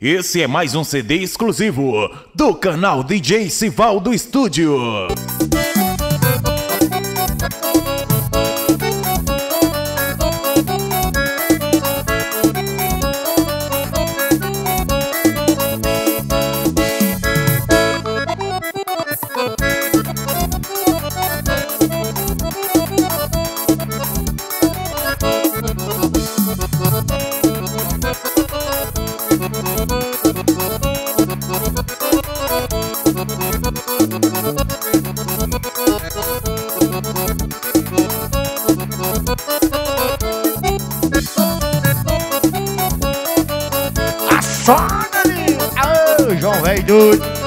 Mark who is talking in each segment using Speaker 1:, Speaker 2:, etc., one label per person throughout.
Speaker 1: Esse é mais um CD exclusivo do canal DJ Sivaldo Estúdio.
Speaker 2: dude.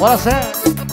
Speaker 2: Bora, Zé!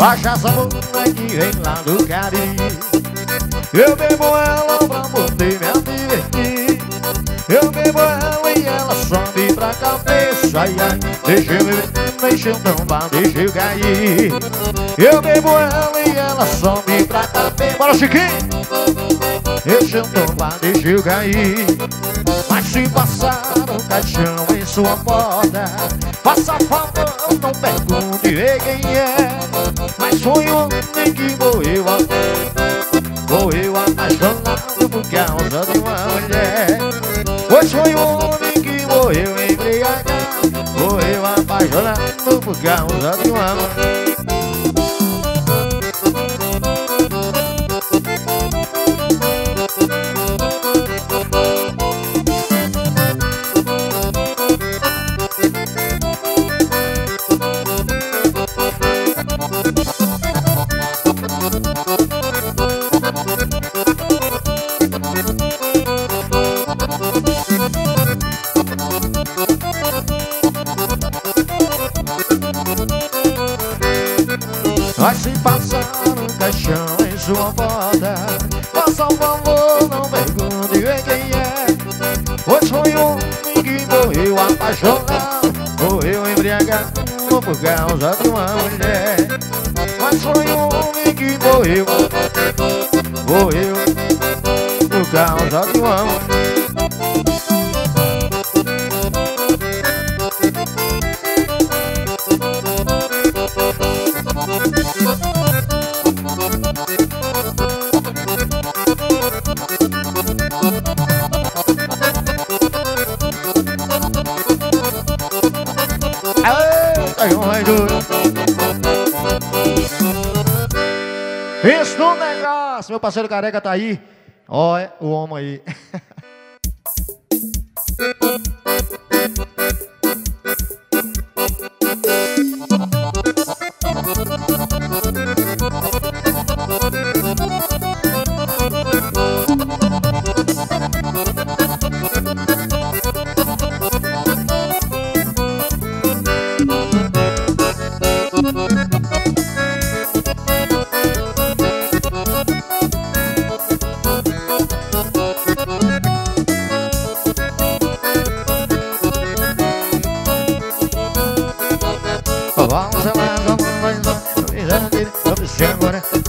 Speaker 2: Cachaça boa que vem lá do Caribe Eu bebo ela pra poder me divertir Eu bebo ela e ela sobe pra cabeça. Ai, ai, deixa eu beber, deixa eu tombar, deixa eu cair. Eu bebo ela e ela sobe pra cabeça. Bora, Chiquinho! Deixa eu tombar, deixa eu cair Mas se passar um caixão em sua porta Faça favor, não pergunte quem é. Mas foi um homem que morreu Morreu apaixonado por causa de uma mulher. Pois foi um homem que morreu embriagado Morreu apaixonado por causa de uma mulher sua porta Faça um favor, não pergunte quem é. Pois foi um que morreu apaixonado. Morreu embriagado por causa de uma mulher. Mas foi um homem que morreu. Morreu por causa de uma mulher Vai doido. Isso no negócio, meu parceiro careca tá aí. Olha o homem aí.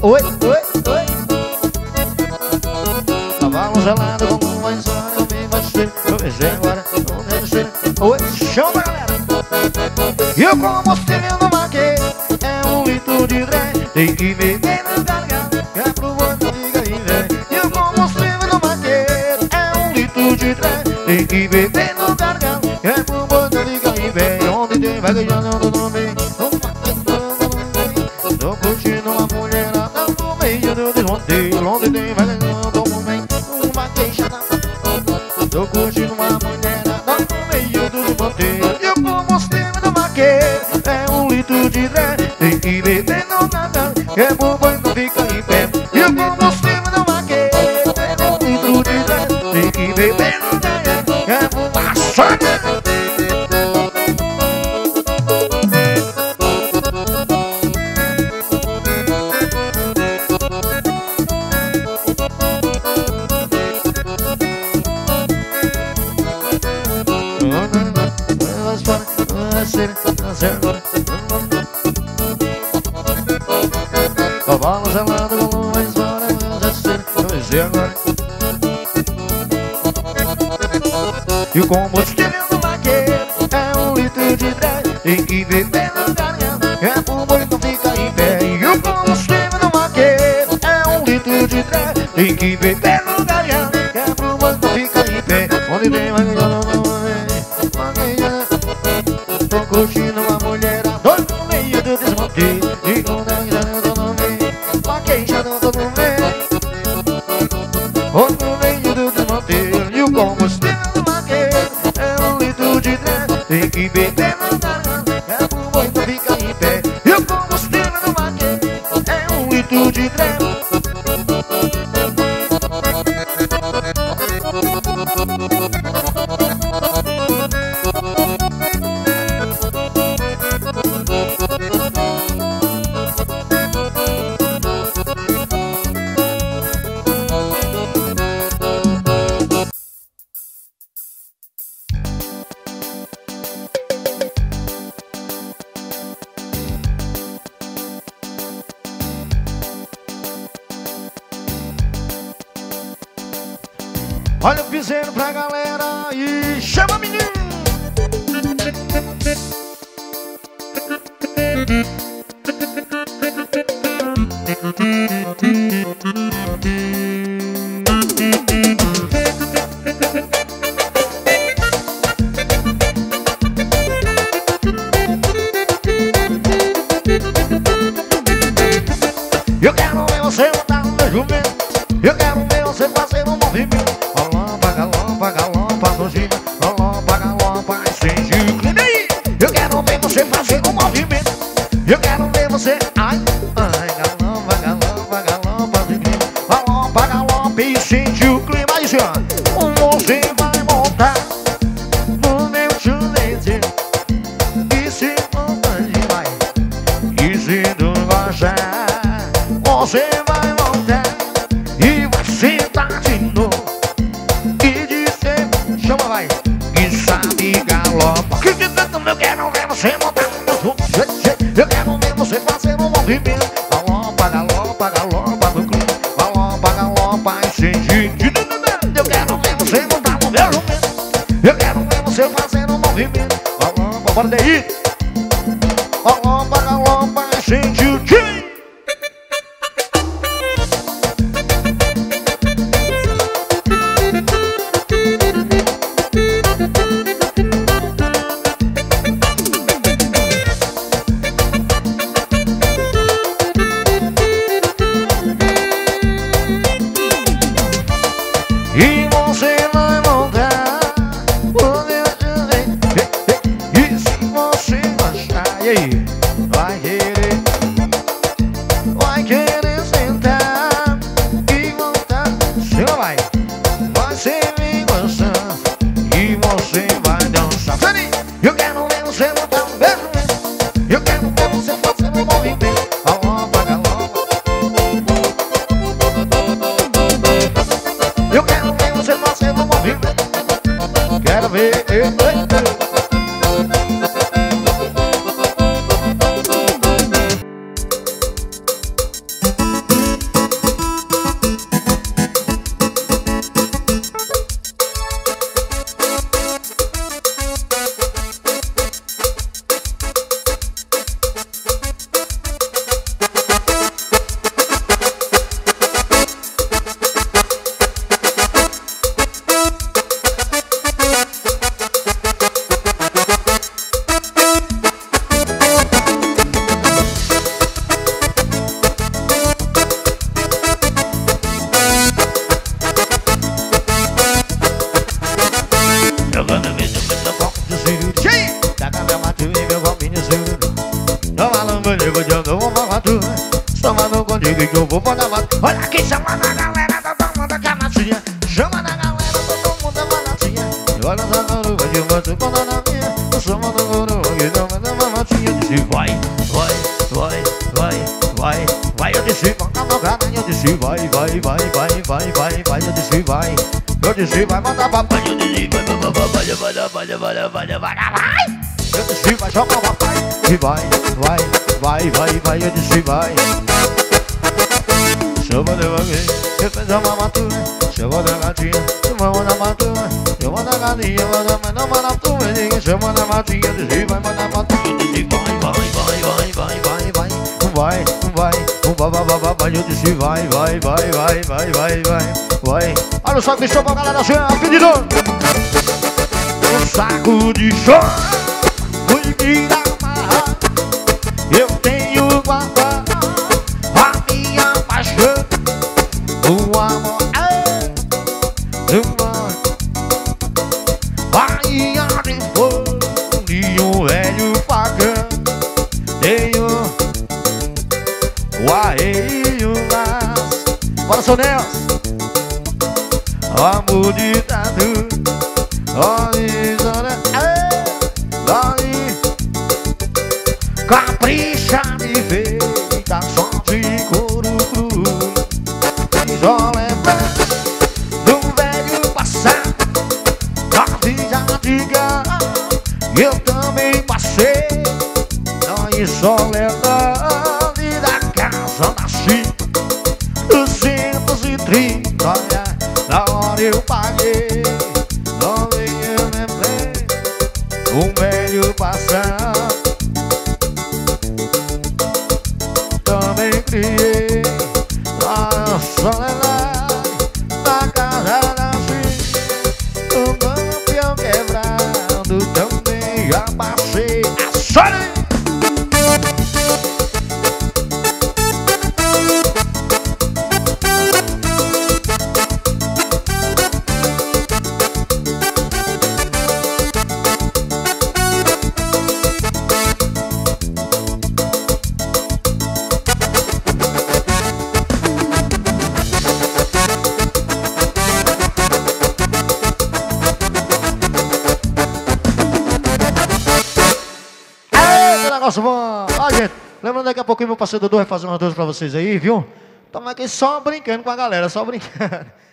Speaker 2: Oi, oi, oi. Cavalo gelado como uma insônia Eu me você, eu beijei agora Não Oi, chama galera. E o combustível no maquete É um litro de trem Tem que beber no gargalo É pro banco fica em pé E o combustível no maquete É um litro de trem Tem que beber no gargalo É pro banco fica em pé Onde tem vaguejando no nome Onde tem vaguejando no meio Uma queixada Tô curtindo uma mulherada no meio do desmonte E o combustível do maquete É um litro de trem Tem que beber no nada É pro banco fica em pé. E o combustível do maquete É um litro de trem Tem que beber no nada É pro dizer agora E o combustível do vaqueiro É um litro de trem Tem que beber no garganta É pro boi não fica em pé E o combustível do vaqueiro É um litro de trem Tem que beber no garganta É pro boi não fica em pé Vaqueiro Tô curtindo que beber Olha o piseiro pra galera e chama menino! Eu quero ver você montar no meu jumento movimento. Galopa, bora daí. Galopa, fazer contigo que eu não vou falar tu Chamando contigo que eu vou falar Olha aqui, chamando a galera, todo mundo com a matinha Chama na galera, todo mundo com a matinha Olha essa garupa que eu botar na minha Chama na garupa que não vai dar matinha Disse vai, vai, vai, vai, vai Vai, eu disse, vai na cara Eu disse, vai, vai, vai, vai, vai, vai, vai Eu disse, vai, eu disse, vai mandar papai Eu disse, vai, vai, vai, vai, vai, vai, vai, vai, vai, vai, vai eu disse vai, joga papai E vai, vai, vai, vai, vai Eu disse vai Chama de alguém Eu fiz a mamatura Chama da gatinha Chama da matura Chama da galinha Manda, manda, manda tu Ninguém chama da matinha Eu disse vai, manda matura Eu disse vai, vai, vai, vai, vai, vai, vai Vai, vai, vai, vai, vai, vai, vai Eu disse vai, vai, vai, vai, vai, vai, vai Vai Olha só que chama galera assim, pedido Um saco de chão Miramar Eu tenho guardado a minha paixão. O amor é uma Bahia de fogo e um velho facão Tenho o arreio nas Bora, seu Nelson Lembrar da casa nasci. Duzentos e trinta Olha, na hora eu paguei. Não eu lembrei Um velho passado. Criei a soledade da casa filha O campeão quebrado também já a pouquinho meu parceiro Dudu vai fazer umas duas pra vocês aí, viu? Tamo aqui só brincando com a galera, só brincando.